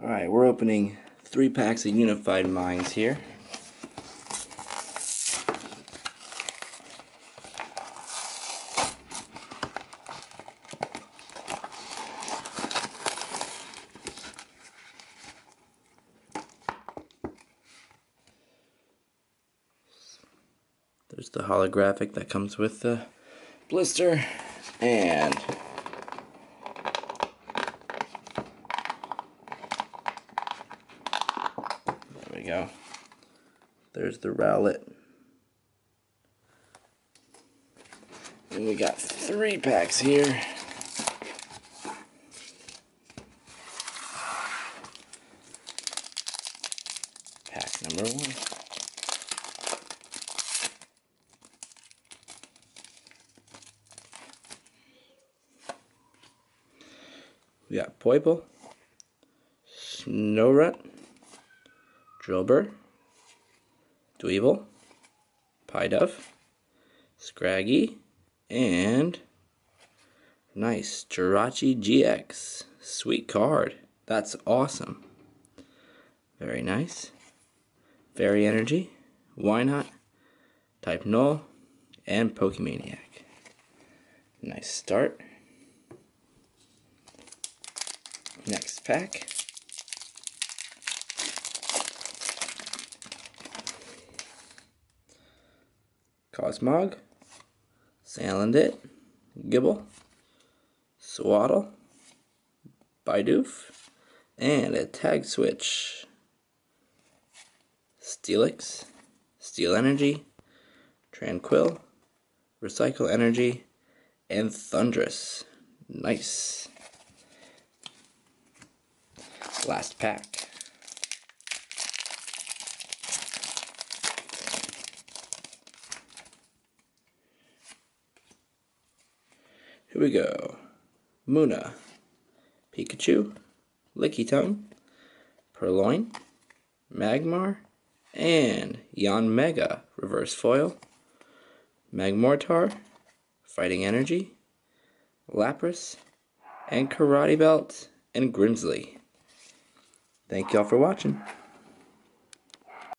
Alright, we're opening three packs of Unified Minds here. There's the holographic that comes with the blister and go. There's the Rowlet. And we got three packs here. Pack number one. We got Poipole, Snorunt, Drillbur, Dwebble, Pidove, Scraggy, and nice Jirachi GX. Sweet card. That's awesome. Very nice. Fairy Energy, Why Not, Type Null, and Pokemaniac. Nice start. Next pack. Cosmog, Salandit, Gible, Sewaddle, Bidoof, and a tag switch. Steelix, Steel Energy, Tranquill, Recycle Energy, and Thundurus. Nice. Last pack. Here we go. Munna, Pikachu, Lickitung, Purrloin, Magmar, and Yanmega reverse foil, Magmortar, Fighting Energy, Lapras, and Karate Belt, and Grimsley. Thank y'all for watching.